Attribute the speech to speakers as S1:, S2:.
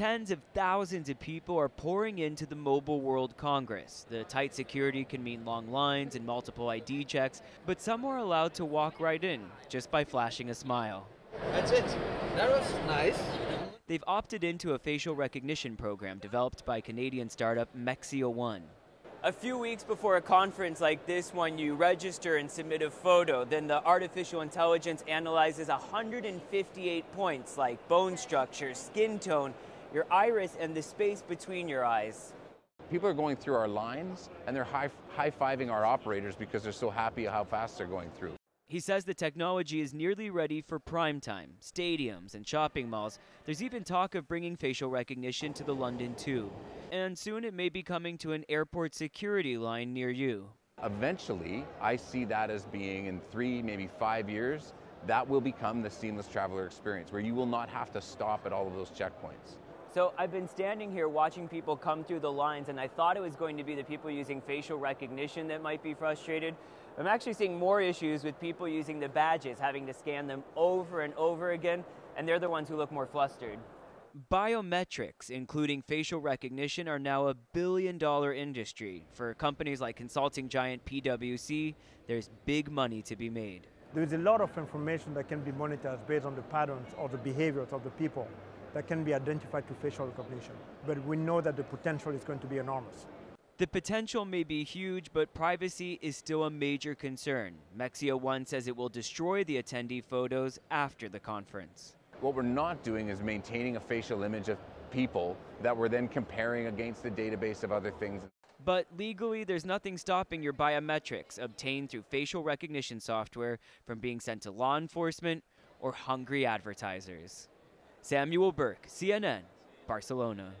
S1: Tens of thousands of people are pouring into the Mobile World Congress. The tight security can mean long lines and multiple ID checks, but some are allowed to walk right in just by flashing a smile.
S2: That's it. That was nice.
S1: They've opted into a facial recognition program developed by Canadian startup Mexia One. A few weeks before a conference like this one, you register and submit a photo. Then the artificial intelligence analyzes 158 points like bone structure, skin tone, your iris, and the space between your eyes.
S3: People are going through our lines and they're high, high-fiving our operators because they're so happy how fast they're going through.
S1: He says the technology is nearly ready for prime time, stadiums, and shopping malls. There's even talk of bringing facial recognition to the London Tube. And soon it may be coming to an airport security line near you.
S3: Eventually, I see that as being in three, maybe five years, that will become the seamless traveler experience where you will not have to stop at all of those checkpoints.
S1: So I've been standing here watching people come through the lines, and I thought it was going to be the people using facial recognition that might be frustrated. I'm actually seeing more issues with people using the badges, having to scan them over and over again, and they're the ones who look more flustered. Biometrics, including facial recognition, are now a billion dollar industry. For companies like consulting giant PwC, there's big money to be made.
S4: There's a lot of information that can be monitored based on the patterns or the behaviors of the people that can be identified to facial recognition. But we know that the potential is going to be enormous.
S1: The potential may be huge, but privacy is still a major concern. Mexia One says it will destroy the attendee photos after the conference.
S3: What we're not doing is maintaining a facial image of people that we're then comparing against the database of other things.
S1: But legally, there's nothing stopping your biometrics obtained through facial recognition software from being sent to law enforcement or hungry advertisers. Samuel Burke, CNN, Barcelona.